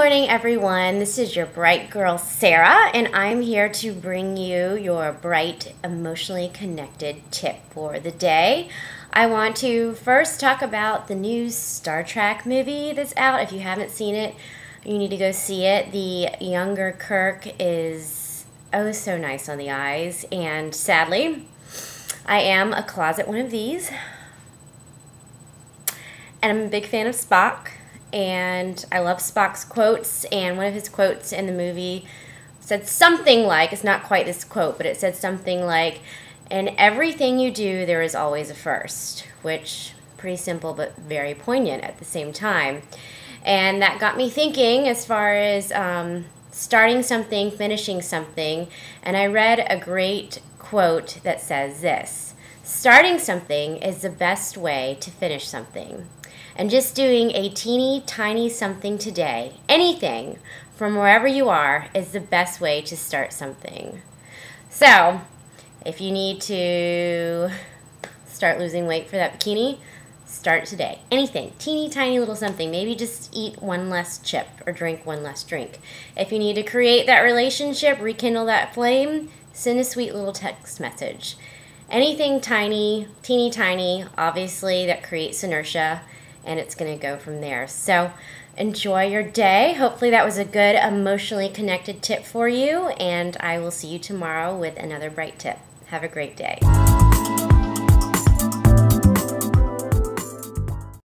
morning, everyone. This is your Brite Girl, Sarah, and I'm here to bring you your bright, emotionally connected tip for the day. I want to first talk about the new Star Trek movie that's out. If you haven't seen it, you need to go see it. The younger Kirk is oh so nice on the eyes, and sadly, I am a closet one of these. And I'm a big fan of Spock and I love Spock's quotes. And one of his quotes in the movie said something like, it's not quite this quote, but it said something like, in everything you do, there is always a first, which pretty simple but very poignant at the same time. And that got me thinking as far as um, starting something, finishing something. And I read a great quote that says this Starting something is the best way to finish something. And just doing a teeny tiny something today, anything from wherever you are, is the best way to start something. So, if you need to start losing weight for that bikini, start today. Anything, teeny tiny little something. Maybe just eat one less chip or drink one less drink. If you need to create that relationship, rekindle that flame, send a sweet little text message. Anything tiny, teeny tiny, obviously, that creates inertia and it's going to go from there. So enjoy your day. Hopefully, that was a good emotionally connected tip for you, and I will see you tomorrow with another bright tip. Have a great day.